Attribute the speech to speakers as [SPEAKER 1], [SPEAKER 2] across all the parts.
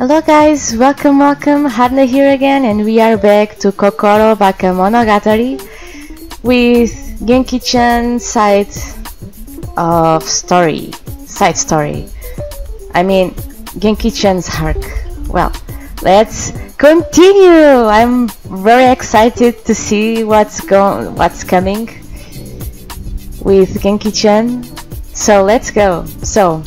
[SPEAKER 1] Hello guys, welcome, welcome, Adna here again and we are back to Kokoro Baka Monogatari with Genki-chan side of story, side story. I mean, Genki-chan's arc. Well, let's continue! I'm very excited to see what's going, what's coming with Genki-chan. So let's go. So,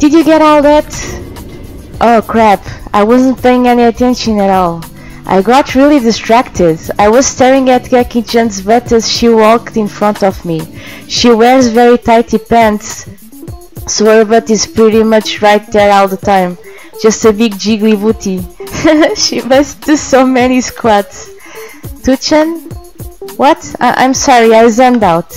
[SPEAKER 1] did you get all that? Oh crap, I wasn't paying any attention at all. I got really distracted. I was staring at Genki-chan's butt as she walked in front of me. She wears very tighty pants, so her butt is pretty much right there all the time. Just a big jiggly booty. she must do so many squats. Tuu-chan? What? I I'm sorry, I zoned out.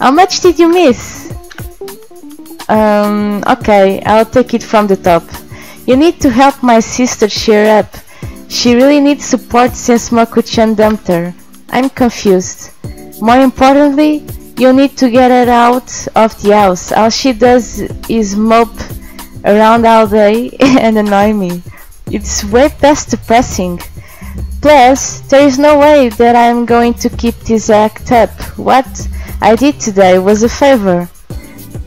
[SPEAKER 1] How much did you miss? Um, okay, I'll take it from the top. You need to help my sister cheer up. She really needs support since Makuchan dumped her. I'm confused. More importantly, you need to get her out of the house. All she does is mope around all day and annoy me. It's way past depressing. Plus, there is no way that I'm going to keep this act up. What I did today was a favor.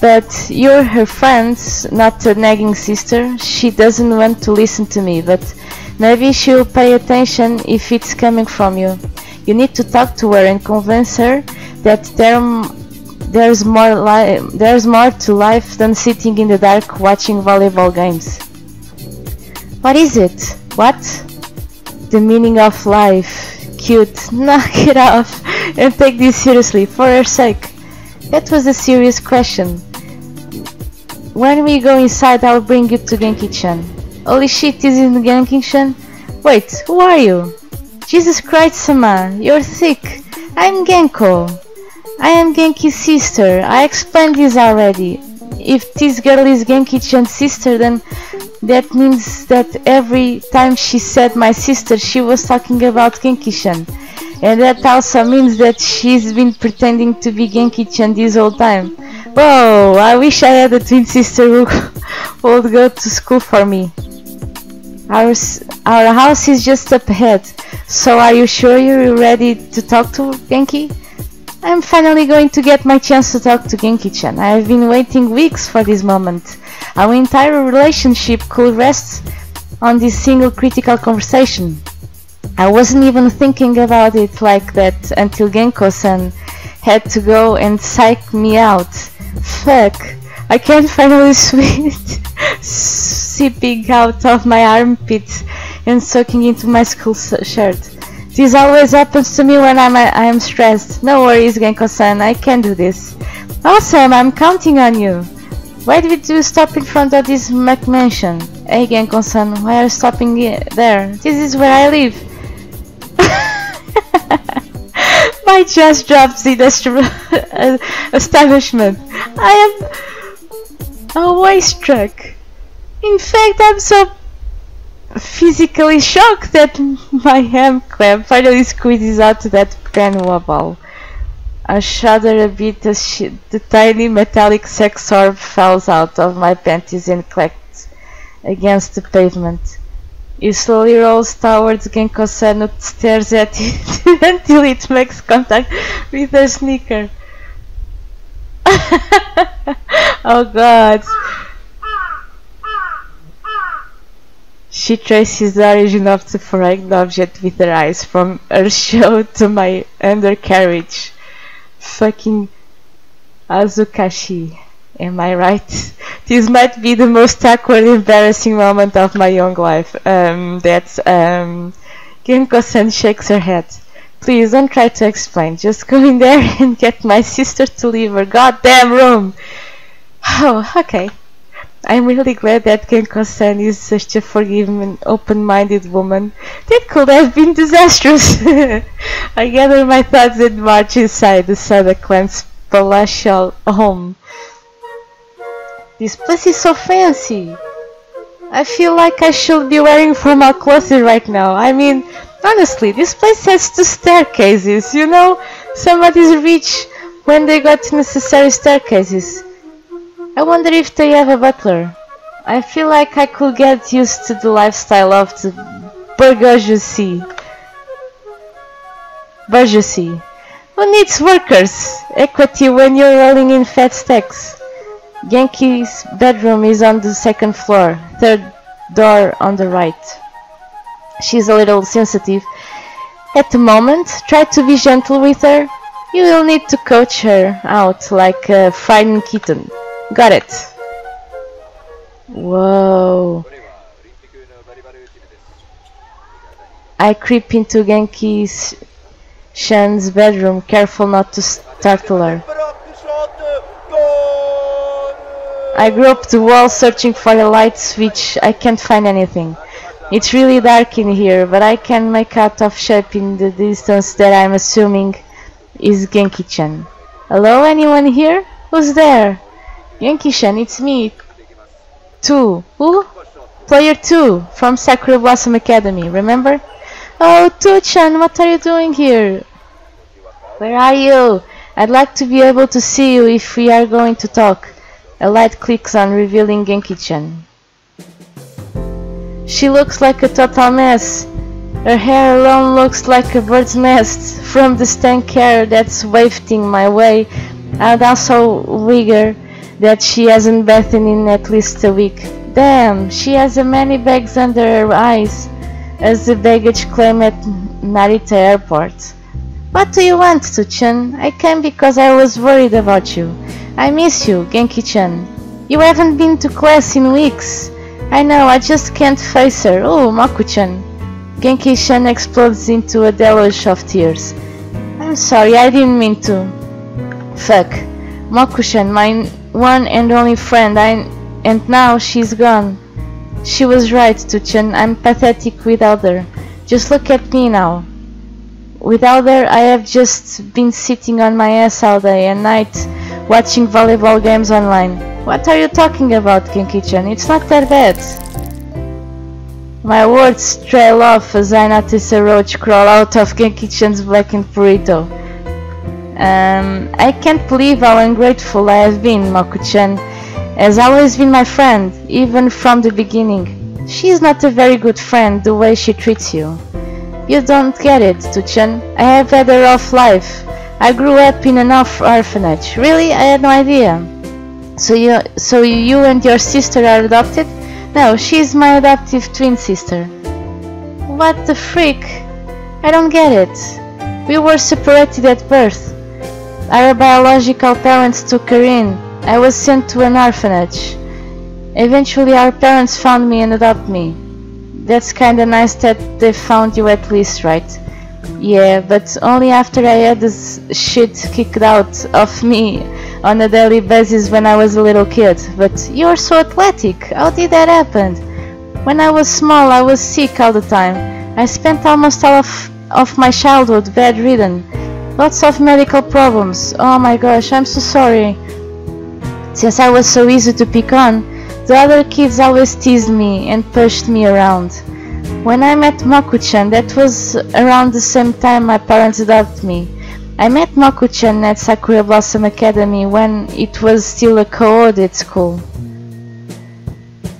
[SPEAKER 1] But you're her friend, not a nagging sister. She doesn't want to listen to me, but maybe she'll pay attention if it's coming from you. You need to talk to her and convince her that there, there's more there's more to life than sitting in the dark watching volleyball games. What is it? What? The meaning of life. Cute. Knock it off and take this seriously for her sake. That was a serious question. When we go inside, I'll bring you to Genki-chan. Holy shit, is it Genki-chan? Wait, who are you? Jesus Christ, Sama, you're sick. I'm Genko. I am Genki's sister. I explained this already. If this girl is Genki-chan's sister, then that means that every time she said my sister, she was talking about Genki-chan. And that also means that she's been pretending to be Genki-chan this whole time. Whoa, I wish I had a twin sister who would go to school for me. Our, our house is just up ahead, so are you sure you're ready to talk to Genki? I'm finally going to get my chance to talk to Genki-chan. I have been waiting weeks for this moment. Our entire relationship could rest on this single critical conversation. I wasn't even thinking about it like that until Genko-san had to go and psych me out. Fuck, I can't finally sweat seeping out of my armpits and soaking into my school shirt. This always happens to me when I'm, I'm stressed. No worries, Genko-san, I can do this. Awesome, I'm counting on you. Why did you stop in front of this McMansion? Hey Genko-san, why are you stopping there? This is where I live. My chest drops in astonishment. Uh, I am awestruck. In fact, I'm so physically shocked that my hand clamp finally squeezes out that Ben Wa ball. I shudder a bit as she, the tiny metallic sex orb falls out of my panties and clacks against the pavement. He slowly rolls towards Genko-san who stares at it until it makes contact with her sneaker. oh god. She traces the origin of the foreign object with her eyes from her show to my undercarriage. Fucking Azukashi. Am I right? This might be the most awkward, embarrassing moment of my young life. Um, that's, um, Genko-san shakes her head. Please don't try to explain. Just go in there and get my sister to leave her goddamn room. Oh, okay. I'm really glad that Genko-san is such a forgiving and open-minded woman. That could have been disastrous. I gather my thoughts and march inside the Sada clan's palatial home. This place is so fancy. I feel like I should be wearing formal clothes right now. I mean, honestly, this place has two staircases, you know? Somebody's rich when they got necessary staircases. I wonder if they have a butler. I feel like I could get used to the lifestyle of the bourgeoisie. Bourgeoisie. Who needs workers? Equity when you're rolling in fat stacks. Genki's bedroom is on the second floor, third door on the right. She's a little sensitive. At the moment, try to be gentle with her. You will need to coach her out like a frightened kitten. Got it. Whoa. I creep into Genki Shan's bedroom, careful not to startle her. I grope the wall searching for a light switch. I can't find anything. It's really dark in here, but I can make out of shape in the distance that I'm assuming is Genki-chan. Hello, anyone here? Who's there? Genki-chan, it's me. Two. Who? Player 2 from Sakura Blossom Academy, remember? Oh, Tuu-chan, what are you doing here? Where are you? I'd like to be able to see you if we are going to talk. A light clicks on, revealing Genki-chan. She looks like a total mess. Her hair alone looks like a bird's nest. From the stank hair that's wafting my way, I'd also figure that she hasn't bathed in at least a week. Damn, she has a many bags under her eyes, as the baggage claim at Narita Airport. What do you want, Tuu-chan? I came because I was worried about you. I miss you, Genki-chan. You haven't been to class in weeks. I know, I just can't face her. Oh, Maku-chan. Genki-chan explodes into a deluge of tears. I'm sorry, I didn't mean to. Fuck. Maku-chan, my one and only friend, I, and now she's gone. She was right, Tuu-chan. I'm pathetic without her. Just look at me now. Without her, I have just been sitting on my ass all day and night watching volleyball games online. What are you talking about, Genki-chan? It's not that bad. My words trail off as I notice a roach crawl out of Genki-chan's blackened burrito. Um, I can't believe how ungrateful I have been, Maku-chan has always been my friend, even from the beginning. She's not a very good friend the way she treats you. You don't get it, Tuu-chan. I have had a rough life. I grew up in an orphanage. Really? I had no idea. So you, so you and your sister are adopted? No, she's my adoptive twin sister. What the freak? I don't get it. We were separated at birth. Our biological parents took her in. I was sent to an orphanage. Eventually our parents found me and adopted me. That's kinda nice that they found you at least, right? Yeah, but only after I had this shit kicked out of me on a daily basis when I was a little kid. But you're so athletic. How did that happen? When I was small, I was sick all the time. I spent almost all of, of my childhood bedridden. Lots of medical problems. Oh my gosh, I'm so sorry. Since I was so easy to pick on, the other kids always teased me and pushed me around. When I met Maku-chan, that was around the same time my parents adopted me. I met Maku-chan at Sakura Blossom Academy when it was still a co-ed school.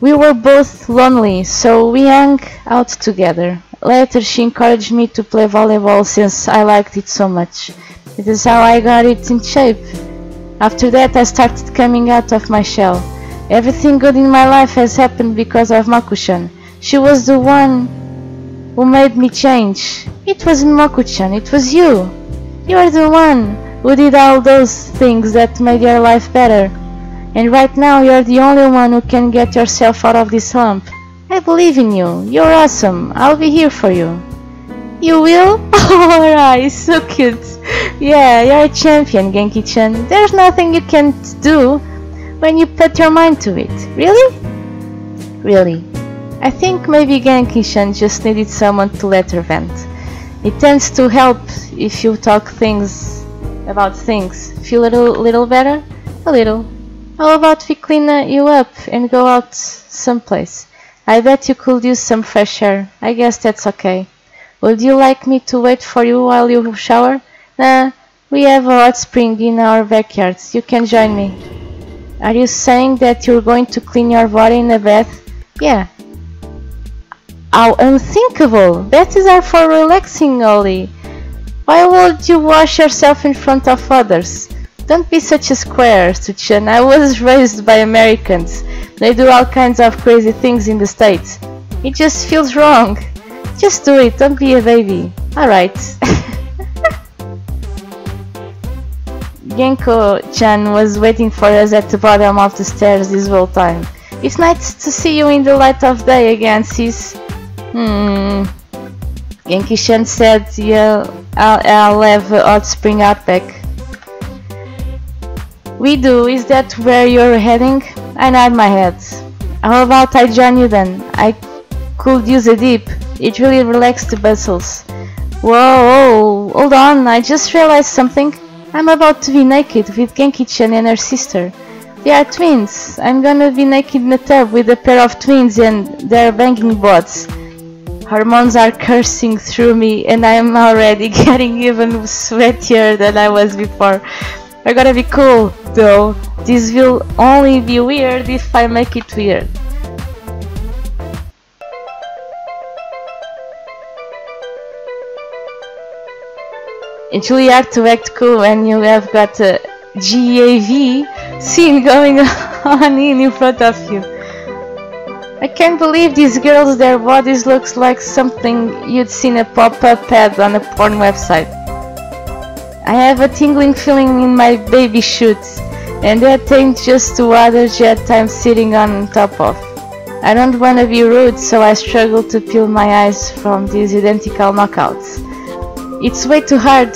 [SPEAKER 1] We were both lonely, so we hung out together. Later she encouraged me to play volleyball since I liked it so much. It is how I got it in shape. After that I started coming out of my shell. Everything good in my life has happened because of Maku-chan. She was the one who made me change. It wasn't Maku-chan, it was you. You are the one who did all those things that made your life better. And right now you're the only one who can get yourself out of this hump. I believe in you. You're awesome. I'll be here for you. You will? Alright, so cute. Yeah, you're a champion, Genki-chan. There's nothing you can't do when you put your mind to it. Really? Really. I think maybe Genki-chan just needed someone to let her vent. It tends to help if you talk things about things. Feel a little, little better? A little. How about we clean uh, you up and go out someplace? I bet you could use some fresh air. I guess that's okay. Would you like me to wait for you while you shower? Nah, we have a hot spring in our backyard. You can join me. Are you saying that you're going to clean your body in a bath? Yeah. How unthinkable! Baths are for relaxing, Ollie. Why would you wash yourself in front of others? Don't be such a square, Suchan. I was raised by Americans. They do all kinds of crazy things in the States. It just feels wrong. Just do it, don't be a baby. Alright. Genko-chan was waiting for us at the bottom of the stairs this whole time. It's nice to see you in the light of day again, sis. Hmm. Genki-chan said, yeah, I'll, I'll have a hot spring outback. We do, is that where you're heading? I nod my head. How about I join you then? I could use a dip. It really relaxes the muscles. Whoa, hold on, I just realized something. I'm about to be naked with Genki-chan and her sister. They are twins. I'm gonna be naked in the tub with a pair of twins and their banging bots. Hormones are coursing through me and I'm already getting even sweatier than I was before. I gotta be cool, though. This will only be weird if I make it weird. It's really hard to act cool when you have got a GAV scene going on in front of you. I can't believe these girls, their bodies looks like something you'd seen a pop-up ad on a porn website. I have a tingling feeling in my baby shoots, and that ain't just two other jet I'm sitting on top of. I don't wanna be rude, so I struggle to peel my eyes from these identical knockouts. It's way too hard,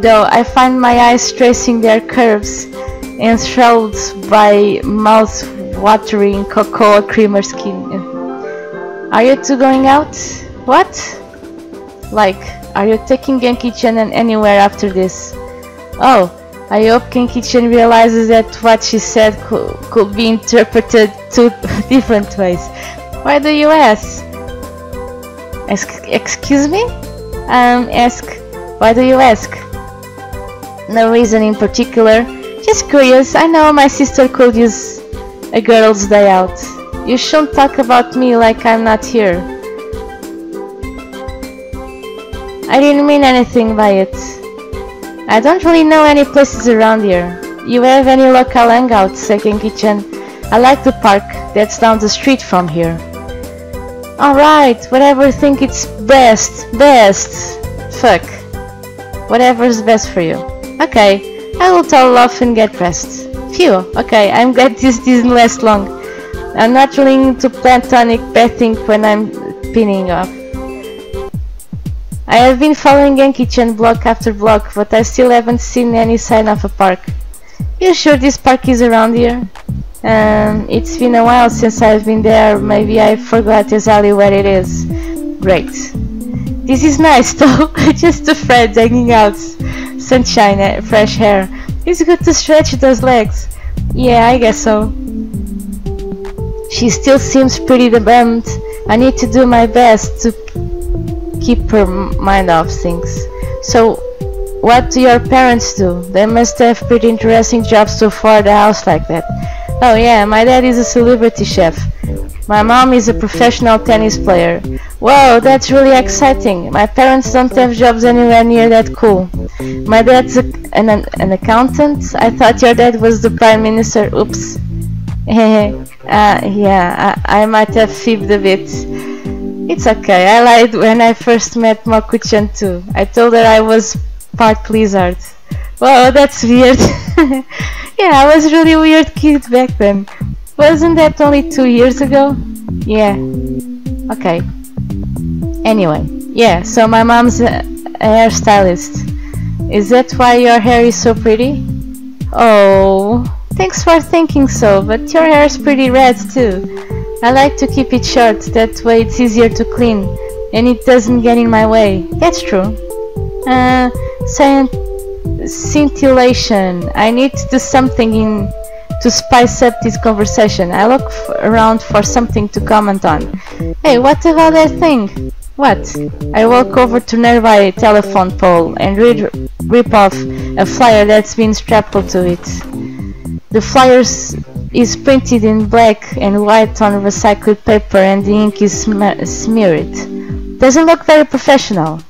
[SPEAKER 1] though I find my eyes tracing their curves, and enthralled by mouth-watering cocoa creamer skin. Are you two going out? What? Like, are you taking Genki-chan anywhere after this? Oh, I hope Genki-chan realizes that what she said could, could be interpreted two different ways. Why do you ask? excuse me? Um, ask, why do you ask? No reason in particular, just curious, I know my sister could use a girl's day out. You shouldn't talk about me like I'm not here. I didn't mean anything by it. I don't really know any places around here. You have any local hangouts, second kitchen? I like the park, that's down the street from here. Alright, whatever you think it's best, best. Fuck. Whatever's best for you. Okay, I will tell off and get dressed. Phew, okay, I'm glad this didn't last long. I'm not really into platonic bathing when I'm pinning off. I have been following Genki-chan block after block, but I still haven't seen any sign of a park. You sure this park is around here? Um, it's been a while since I've been there, maybe I forgot exactly where it is. Great. This is nice though, just two friends hanging out. Sunshine, eh, fresh air. It's good to stretch those legs. Yeah, I guess so. She still seems pretty bummed. I need to do my best to keep her mind off things. So, what do your parents do? They must have pretty interesting jobs to afford a house like that. Oh yeah, my dad is a celebrity chef. My mom is a professional tennis player. Whoa, that's really exciting. My parents don't have jobs anywhere near that cool. My dad's a, an, an accountant. I thought your dad was the prime minister. Oops. uh, yeah, I, I might have fibbed a bit. It's okay, I lied when I first met Moku-chan too. I told her I was part lizard. Whoa, that's weird. yeah, I was really weird kid back then. Wasn't that only two years ago? Yeah. Okay. Anyway, yeah, so my mom's a, a hairstylist. Is that why your hair is so pretty? Oh, thanks for thinking so, but your hair is pretty red too. I like to keep it short, that way it's easier to clean, and it doesn't get in my way. That's true. Uh, scintillation. I need to do something in to spice up this conversation. I look around for something to comment on. Hey, what about that thing? What? I walk over to nearby telephone pole and rip off a flyer that's been strapped to it. The flyer is printed in black and white on recycled paper and the ink is smeared. Doesn't look very professional.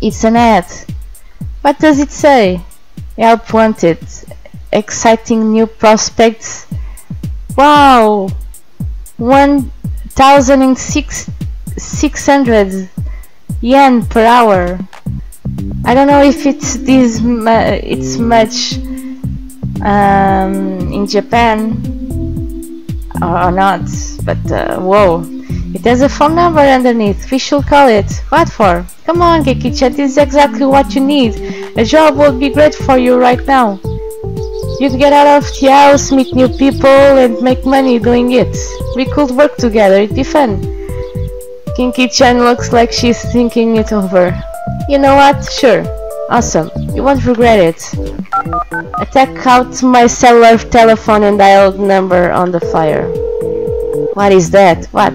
[SPEAKER 1] It's an ad. What does it say? Help wanted. Exciting new prospects. Wow! 1,600 yen per hour. I don't know if it's this it's much um, in Japan or, not, but uh, whoa. It has a phone number underneath. We should call it. What for? Come on, Genki-chan, this is exactly what you need. A job would be great for you right now. You'd get out of the house, meet new people, and make money doing it. We could work together, it'd be fun. Genki-chan looks like she's thinking it over. You know what? Sure. Awesome. You won't regret it. I took out my cellular telephone and the number on the flyer. What is that? What?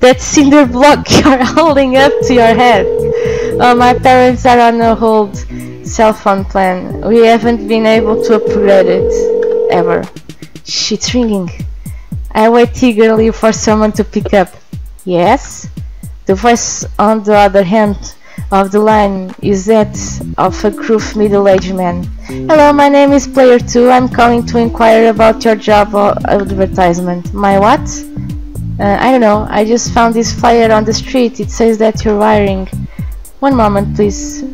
[SPEAKER 1] That cinder block you're holding up to your head. Oh, my parents are on a hold cell phone plan. We haven't been able to upgrade it. Ever. Shit's ringing. I wait eagerly for someone to pick up. Yes? The voice on the other hand of the line is that of a gruff middle-aged man. Hello, my name is Player 2. I'm calling to inquire about your job advertisement. My what? Uh, I don't know. I just found this flyer on the street. It says that you're wiring. One moment, please.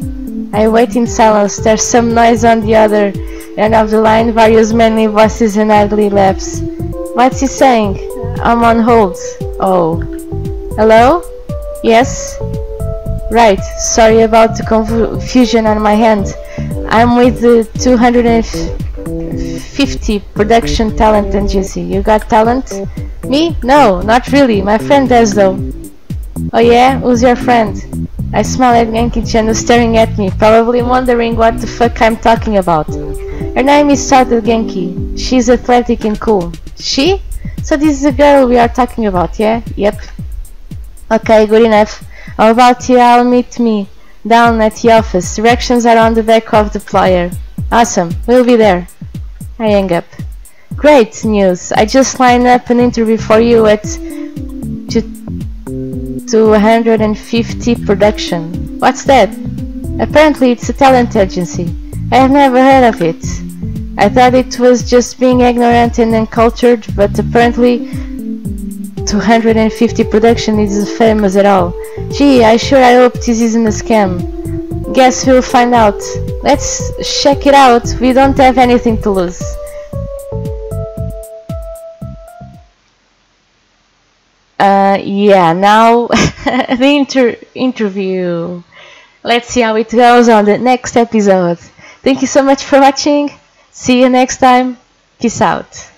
[SPEAKER 1] I wait in silence. There's some noise on the other end of the line. Various manly voices and ugly laughs. What's he saying? I'm on hold. Oh. Hello? Yes? Right, sorry about the confusion on my hand. I'm with the 250 production talent agency. You got talent? Me? No, not really. My friend does though. Oh yeah? Who's your friend? I smile at Genki-chan staring at me, probably wondering what the fuck I'm talking about. Her name is Sota Genki. She's athletic and cool. She? So this is the girl we are talking about, yeah? Yep. Okay, good enough. How about you all meet me down at the office? Directions are on the back of the flyer. Awesome, we'll be there. I hang up. Great news. I just lined up an interview for you at 250 production. What's that? Apparently it's a talent agency. I have never heard of it. I thought it was just being ignorant and uncultured, but apparently 250 production isn't famous at all. Gee, I sure I hope this isn't a scam. Guess we'll find out. Let's check it out. We don't have anything to lose. Yeah, now the inter interview. Let's see how it goes on the next episode. Thank you so much for watching. See you next time. Peace out.